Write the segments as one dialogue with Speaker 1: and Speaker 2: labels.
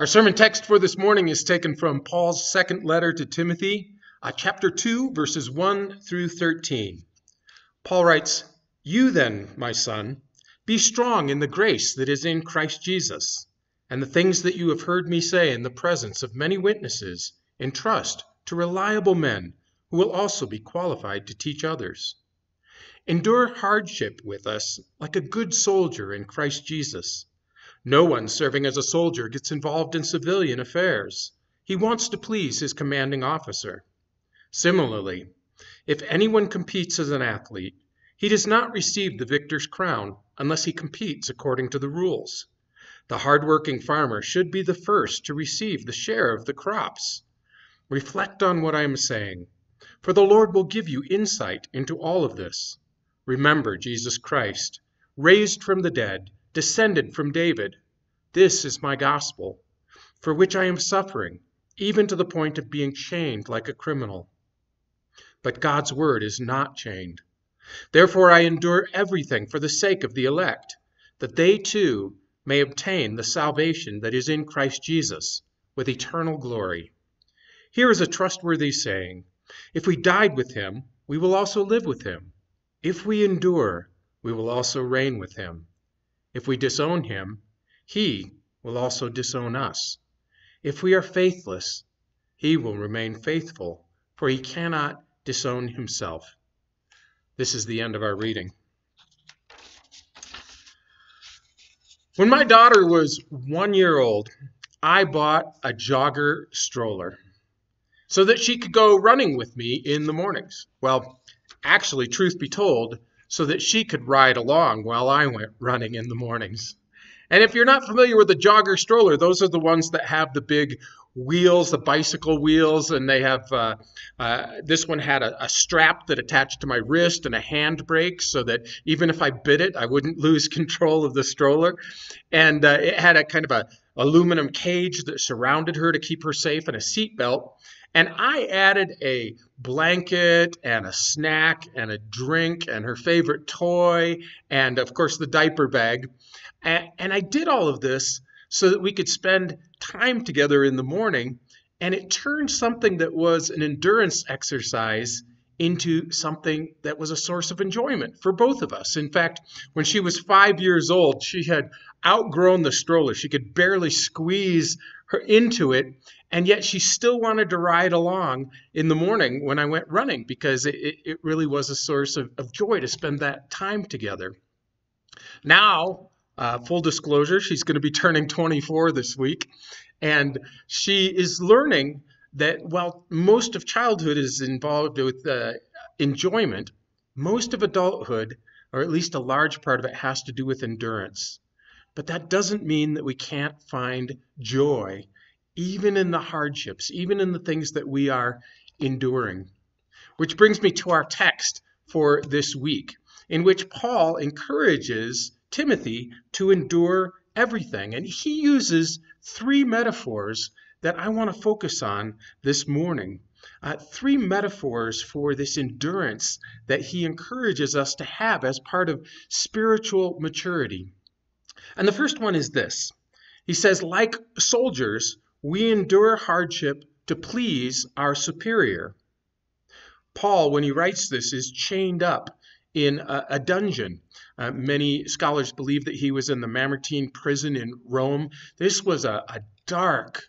Speaker 1: Our sermon text for this morning is taken from Paul's second letter to Timothy, uh, chapter 2, verses 1 through 13. Paul writes, You then, my son, be strong in the grace that is in Christ Jesus, and the things that you have heard me say in the presence of many witnesses, entrust to reliable men who will also be qualified to teach others. Endure hardship with us like a good soldier in Christ Jesus. No one serving as a soldier gets involved in civilian affairs. He wants to please his commanding officer. Similarly, if anyone competes as an athlete, he does not receive the victor's crown unless he competes according to the rules. The hard-working farmer should be the first to receive the share of the crops. Reflect on what I am saying, for the Lord will give you insight into all of this. Remember Jesus Christ, raised from the dead, descended from David. This is my gospel, for which I am suffering, even to the point of being chained like a criminal. But God's word is not chained. Therefore I endure everything for the sake of the elect, that they too may obtain the salvation that is in Christ Jesus with eternal glory. Here is a trustworthy saying If we died with him, we will also live with him. If we endure, we will also reign with him. If we disown him, he will also disown us. If we are faithless, he will remain faithful, for he cannot disown himself. This is the end of our reading. When my daughter was one year old, I bought a jogger stroller so that she could go running with me in the mornings. Well, actually, truth be told, so that she could ride along while I went running in the mornings. And if you're not familiar with the jogger stroller, those are the ones that have the big wheels, the bicycle wheels, and they have uh, uh, this one had a, a, strap that attached to my wrist and a handbrake so that even if I bit it, I wouldn't lose control of the stroller. And uh, it had a kind of a aluminum cage that surrounded her to keep her safe and a seat belt. And I added a blanket and a snack and a drink and her favorite toy and, of course, the diaper bag. And, I did all of this so that we could spend time together in the morning. And it turned something that was an endurance exercise into something that was a source of enjoyment for both of us. In fact, when she was five years old, she had outgrown the stroller. She could barely squeeze her into it and yet she still wanted to ride along in the morning when I went running because it, it really was a source of, of joy to spend that time together. Now, uh, full disclosure, she's going to be turning 24 this week, and she is learning that while most of childhood is involved with uh, enjoyment, most of adulthood, or at least a large part of it, has to do with endurance. But that doesn't mean that we can't find joy even in the hardships, even in the things that we are enduring. Which brings me to our text for this week, in which Paul encourages Timothy to endure everything. And he uses three metaphors that I want to focus on this morning. Uh, three metaphors for this endurance that he encourages us to have as part of spiritual maturity. And the first one is this He says, like soldiers, we endure hardship to please our superior. Paul, when he writes this, is chained up in a, a dungeon. Uh, many scholars believe that he was in the Mamertine prison in Rome. This was a, a dark,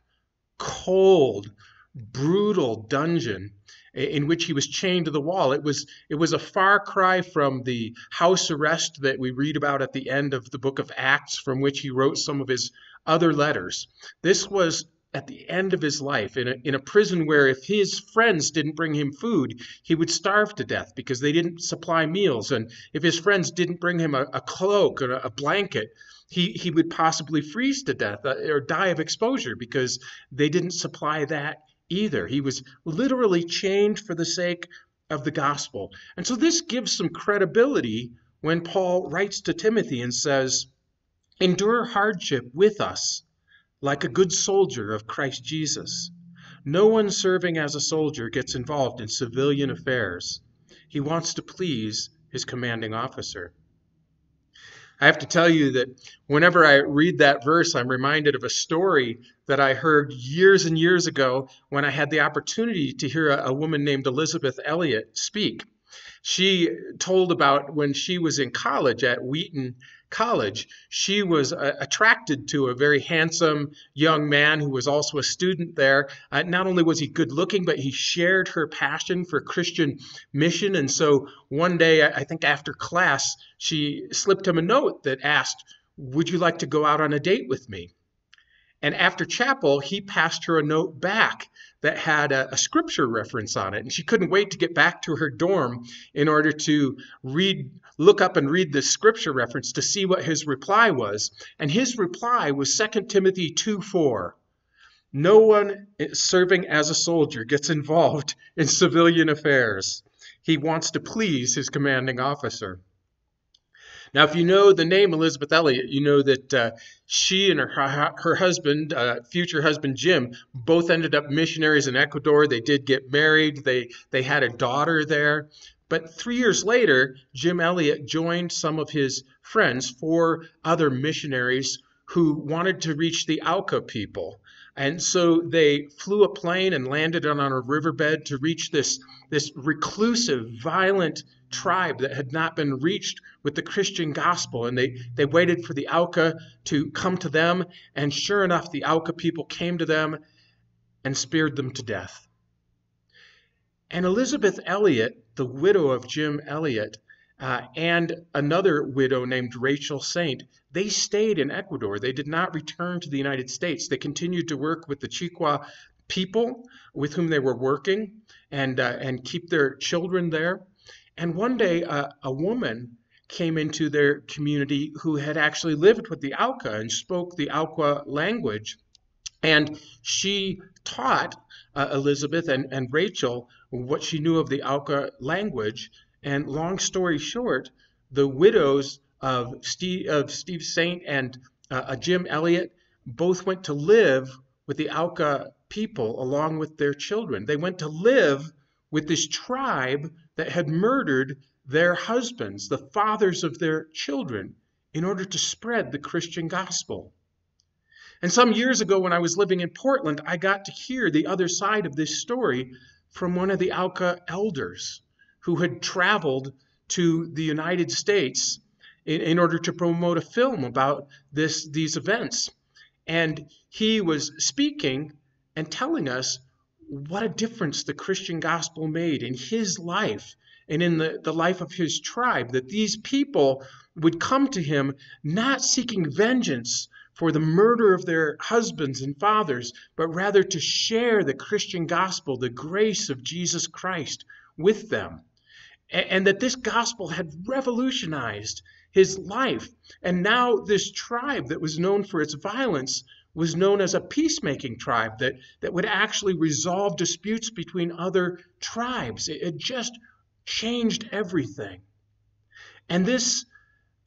Speaker 1: cold, brutal dungeon in which he was chained to the wall. It was it was a far cry from the house arrest that we read about at the end of the book of Acts, from which he wrote some of his other letters. This was at the end of his life in a, in a prison where if his friends didn't bring him food, he would starve to death because they didn't supply meals. And if his friends didn't bring him a, a cloak or a blanket, he, he would possibly freeze to death uh, or die of exposure because they didn't supply that either. He was literally chained for the sake of the gospel. And so this gives some credibility when Paul writes to Timothy and says, Endure hardship with us like a good soldier of Christ Jesus. No one serving as a soldier gets involved in civilian affairs. He wants to please his commanding officer. I have to tell you that whenever I read that verse, I'm reminded of a story that I heard years and years ago when I had the opportunity to hear a, a woman named Elisabeth Elliot speak. She told about when she was in college at Wheaton college, she was uh, attracted to a very handsome young man who was also a student there. Uh, not only was he good looking, but he shared her passion for Christian mission. And so one day, I think after class, she slipped him a note that asked, Would you like to go out on a date with me? And after chapel, he passed her a note back that had a, a, scripture reference on it. And she couldn't wait to get back to her dorm in order to read, look up and read the scripture reference to see what his reply was. And his reply was 2 Timothy 2 4. No one serving as a soldier gets involved in civilian affairs. He wants to please his commanding officer. Now, if you know the name Elisabeth Elliot, you know that uh, she and her, her husband, uh, future husband Jim, both ended up missionaries in Ecuador. They did get married. They they had a daughter there. But three years later, Jim Elliot joined some of his friends, four other missionaries who wanted to reach the Auca people. And so they flew a plane and landed on a riverbed to reach this, this reclusive, violent tribe that had not been reached with the Christian gospel. And they, they waited for the Auca to come to them. And sure enough, the Auca people came to them and speared them to death. And Elisabeth Elliot, the widow of Jim Elliot, uh, and another widow named Rachel Saint, they stayed in Ecuador. They did not return to the United States. They continued to work with the Quichua people with whom they were working and, uh, and keep their children there. And one day, uh, a woman came into their community who had actually lived with the Auca and spoke the Auca language. And she taught uh, Elisabeth and, and Rachel what she knew of the Auca language. And long story short, the widows of Steve, of Steve Saint and uh, Jim Elliot both went to live with the Auca people along with their children. They went to live with this tribe that had murdered their husbands, the fathers of their children, in order to spread the Christian gospel. And some years ago, when I was living in Portland, I got to hear the other side of this story from one of the Auca elders who had traveled to the United States in, in order to promote a film about this, these events. And he was speaking and telling us what a difference the Christian gospel made in his life and in the, the life of his tribe, that these people would come to him not seeking vengeance for the murder of their husbands and fathers, but rather to share the Christian gospel, the grace of Jesus Christ with them. And, and that this gospel had revolutionized his life. And now, this tribe that was known for its violence was known as a peacemaking tribe that, that would actually resolve disputes between other tribes. It, it just changed everything. And this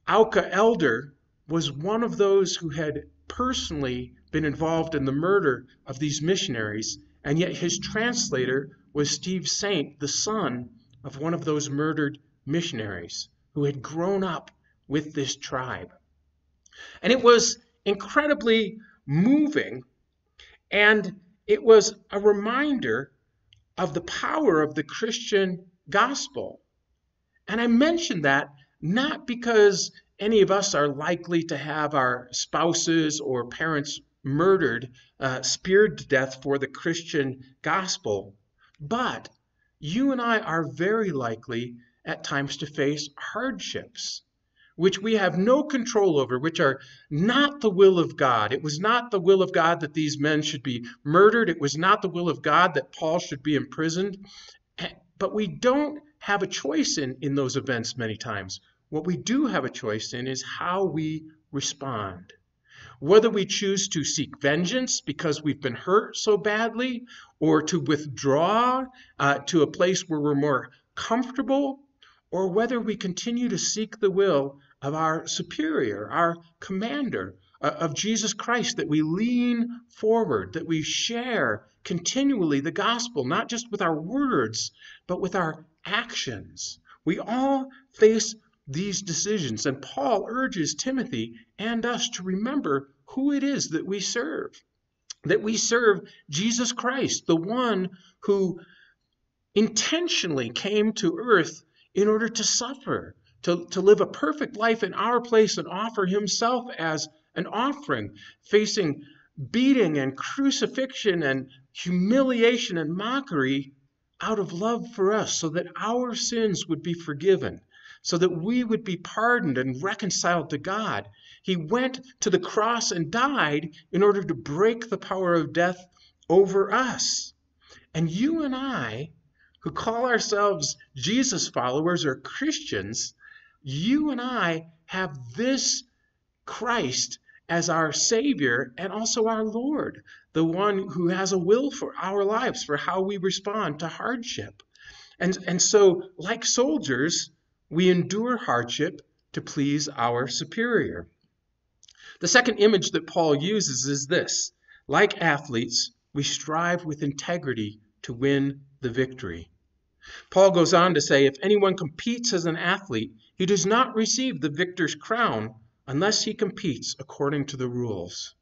Speaker 1: Auca elder was one of those who had personally been involved in the murder of these missionaries, and yet his translator was Steve Saint, the son of one of those murdered missionaries who had grown up with this tribe. And it was incredibly moving. And it was a reminder of the power of the Christian gospel. And I mention that not because any of us are likely to have our spouses or parents murdered, uh, speared to death for the Christian gospel, but you and I are very likely at times to face hardships which we have no control over, which are not the will of God. It was not the will of God that these men should be murdered. It was not the will of God that Paul should be imprisoned. But we don't have a choice in, in those events many times. What we do have a choice in is how we respond. Whether we choose to seek vengeance because we've been hurt so badly, or to withdraw uh, to a place where we're more comfortable or whether we continue to seek the will of our superior, our commander, uh, of Jesus Christ, that we lean forward, that we share continually the gospel, not just with our words, but with our actions. We all face these decisions. And Paul urges Timothy and us to remember who it is that we serve. That we serve Jesus Christ, the one who intentionally came to earth in order to suffer, to, to live a perfect life in our place and offer himself as an offering, facing beating and crucifixion and humiliation and mockery out of love for us, so that our sins would be forgiven, so that we would be pardoned and reconciled to God. He went to the cross and died in order to break the power of death over us. And you and I, who call ourselves Jesus followers or Christians, you and I have this Christ as our Savior and also our Lord, the one who has a will for our lives, for how we respond to hardship. And, and so, like soldiers, we endure hardship to please our superior. The second image that Paul uses is this like athletes, we strive with integrity to win the victory. Paul goes on to say if anyone competes as an athlete, he does not receive the victor's crown unless he competes according to the rules.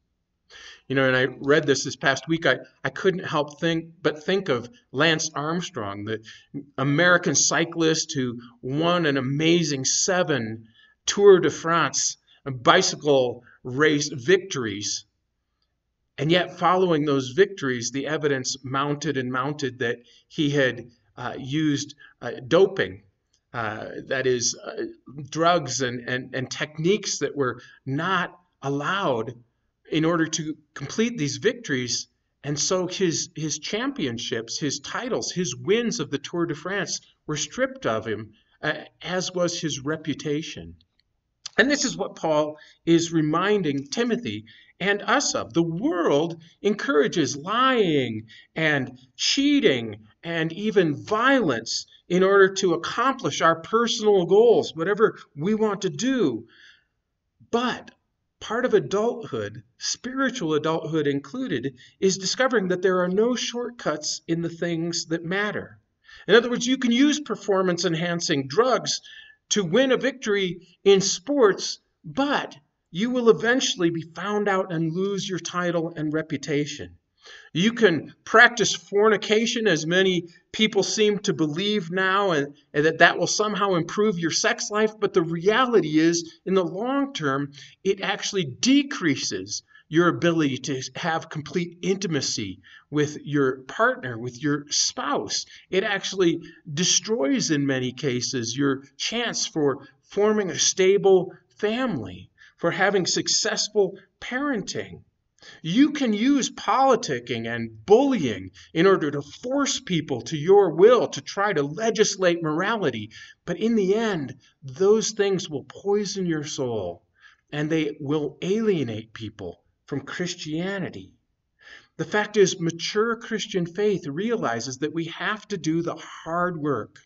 Speaker 1: You know, and I read this this past week. I, I couldn't help think but think of Lance Armstrong, the American cyclist who won an amazing seven Tour de France bicycle race victories. And yet, following those victories, the evidence mounted and mounted that he had used uh, doping uh, that is, uh, drugs and, and, and techniques that were not allowed in order to complete these victories. And so his, his championships, his titles, his wins of the Tour de France were stripped of him, uh, as was his reputation. And this is what Paul is reminding Timothy and us of. The world encourages lying and cheating and even violence in order to accomplish our personal goals, whatever we want to do. But part of adulthood, spiritual adulthood included, is discovering that there are no shortcuts in the things that matter. In other words, you can use performance enhancing drugs to win a victory in sports, but you will eventually be found out and lose your title and reputation. You can practice fornication, as many people seem to believe now, and, and, that that will somehow improve your sex life. But the reality is, in the long term, it actually decreases your ability to have complete intimacy with your partner, with your spouse. It actually destroys, in many cases, your chance for forming a stable family, for having successful parenting. You can use politicking and bullying in order to force people to your will to try to legislate morality. But in the end, those things will poison your soul and they will alienate people from Christianity. The fact is, mature Christian faith realizes that we have to do the hard work,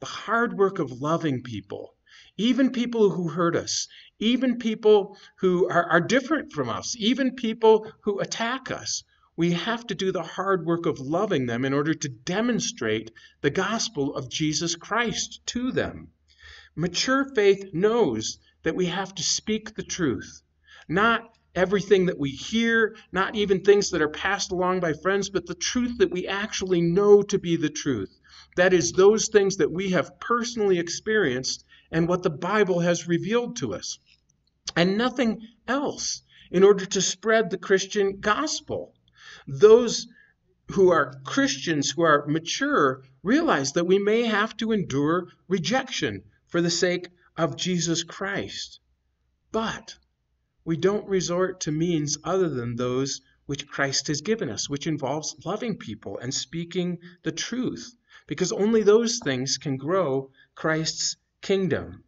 Speaker 1: the hard work of loving people, even people who hurt us, even people who are, are different from us, even people who attack us. We have to do the hard work of loving them in order to demonstrate the gospel of Jesus Christ to them. Mature faith knows that we have to speak the truth, not everything that we hear, not even things that are passed along by friends, but the truth that we actually know to be the truth. That is, those things that we have personally experienced and what the Bible has revealed to us and nothing else in order to spread the Christian gospel. Those who are Christians, who are mature, realize that we may have to endure rejection for the sake of Jesus Christ. But we don't resort to means other than those which Christ has given us, which involves loving people and speaking the truth, because only those things can grow Christ's kingdom.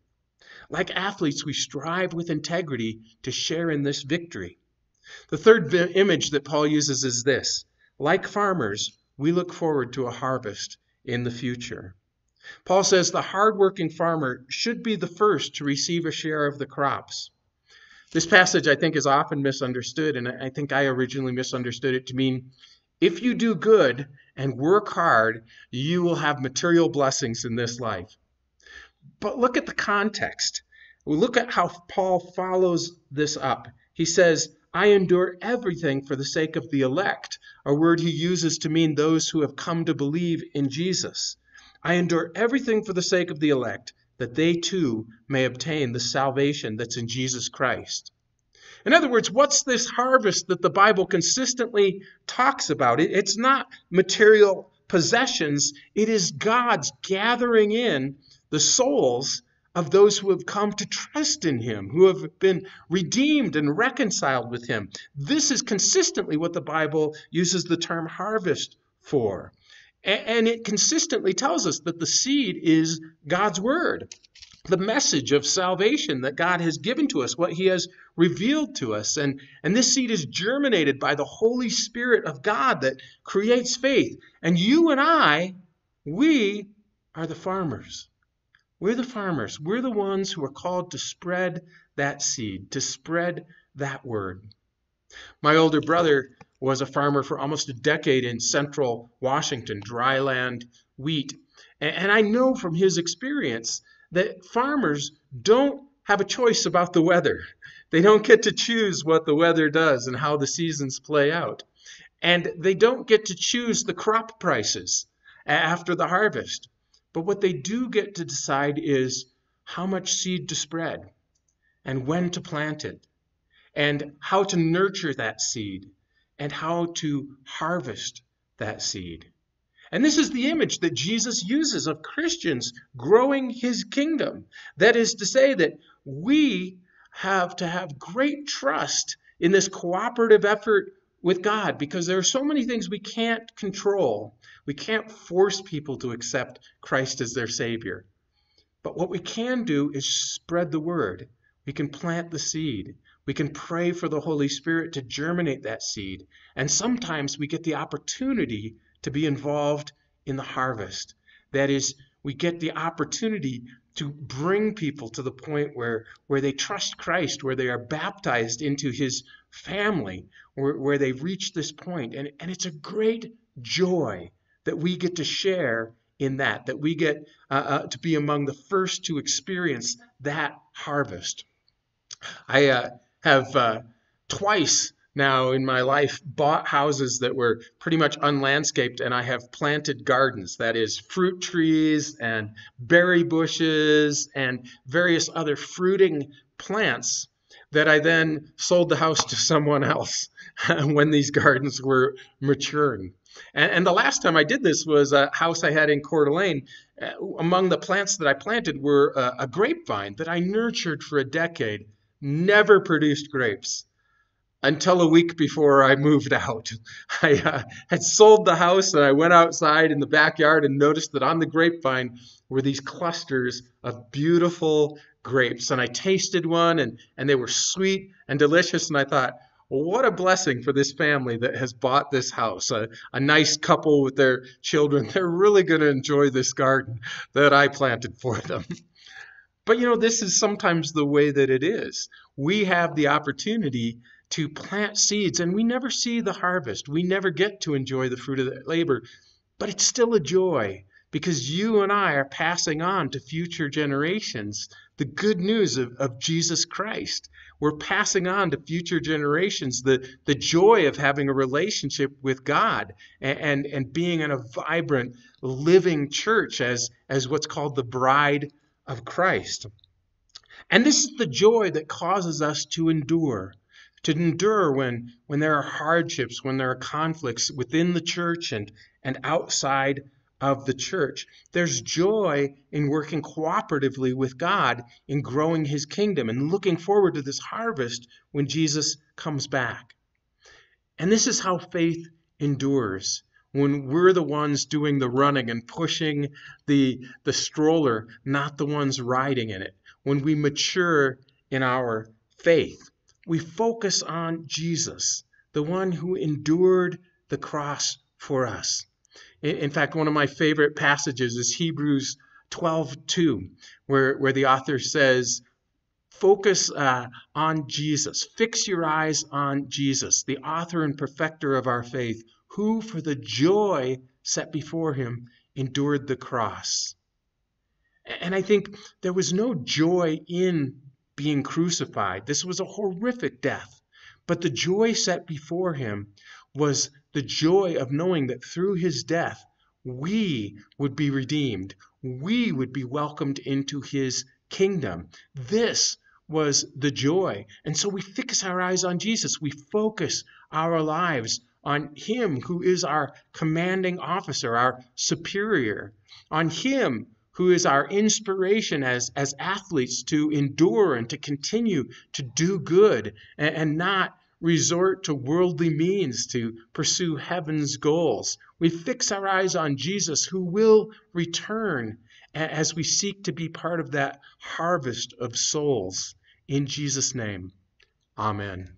Speaker 1: Like athletes, we strive with integrity to share in this victory. The third vi- image that Paul uses is this like farmers, we look forward to a harvest in the future. Paul says the hardworking farmer should be the first to receive a share of the crops. This passage, I think, is often misunderstood, and I think I originally misunderstood it to mean if you do good and work hard, you will have material blessings in this life. But look at the context. Look at how Paul follows this up. He says, I endure everything for the sake of the elect, a word he uses to mean those who have come to believe in Jesus. I endure everything for the sake of the elect, that they too may obtain the salvation that's in Jesus Christ. In other words, what's this harvest that the Bible consistently talks about? It's not material possessions, it is God's gathering in the souls of those who have come to trust in Him, who have been redeemed and reconciled with Him. This is consistently what the Bible uses the term harvest for. And it consistently tells us that the seed is God's word, the message of salvation that God has given to us, what He has revealed to us. And, and this seed is germinated by the Holy Spirit of God that creates faith. And you and I, we are the farmers. We're the farmers. We're the ones who are called to spread that seed, to spread that word. My older brother was a farmer for almost a decade in central Washington, dryland wheat. And I know from his experience that farmers don't have a choice about the weather. They don't get to choose what the weather does and how the seasons play out. And they don't get to choose the crop prices after the harvest. But what they do get to decide is how much seed to spread and when to plant it and how to nurture that seed and how to harvest that seed. And this is the image that Jesus uses of Christians growing his kingdom. That is to say, that we have to have great trust in this cooperative effort with God because there are so many things we can't control. We can't force people to accept Christ as their Savior. But what we can do is spread the word. We can plant the seed. We can pray for the Holy Spirit to germinate that seed. And sometimes we get the opportunity to be involved in the harvest. That is, we get the opportunity to bring people to the point where, where they trust Christ, where they are baptized into his family, where, where they've reached this point. And, and it's a great joy that we get to share in that, that we get uh, uh, to be among the first to experience that harvest. I uh, have uh, twice now in my life bought houses that were pretty much unlandscaped and I have planted gardens that is fruit trees and berry bushes and various other fruiting plants that I then sold the house to someone else when these gardens were maturing. And, and, the last time I did this was a house I had in Coeur d'Alene. Uh, among the plants that I planted were a, a grapevine that I nurtured for a decade, never produced grapes until a week before I moved out. I uh, had sold the house and I went outside in the backyard and noticed that on the grapevine were these clusters of beautiful grapes. And I tasted one and, and they were sweet and delicious. And I thought, what a blessing for this family that has bought this house. A, a nice couple with their children. They're really going to enjoy this garden that I planted for them. But you know, this is sometimes the way that it is. We have the opportunity to plant seeds and we never see the harvest. We never get to enjoy the fruit of that labor, but it's still a joy because you and I are passing on to future generations the good news of, of Jesus Christ. We're passing on to future generations the, the joy of having a relationship with God and, and, and being in a vibrant, living church as, as what's called the bride of Christ. And this is the joy that causes us to endure to endure when, when there are hardships, when there are conflicts within the church and, and outside of the church. There's joy in working cooperatively with God in growing his kingdom and looking forward to this harvest when Jesus comes back. And this is how faith endures when we're the ones doing the running and pushing the, the stroller, not the ones riding in it. When we mature in our faith we focus on Jesus, the one who endured the cross for us. In fact, one of my favorite passages is Hebrews 12:2, where, where the author says, Focus uh, on Jesus. Fix your eyes on Jesus, the author and perfecter of our faith, who, for the joy set before him, endured the cross. And I think there was no joy in being crucified. This was a horrific death. But the joy set before him was the joy of knowing that through his death, we would be redeemed. We would be welcomed into his kingdom. This was the joy. And so we fix our eyes on Jesus. We focus our lives on him who is our commanding officer, our superior, on him who is our inspiration as, as athletes to endure and to continue to do good and, and not resort to worldly means to pursue heaven's goals. We fix our eyes on Jesus who will return as we seek to be part of that harvest of souls. In Jesus' name, amen.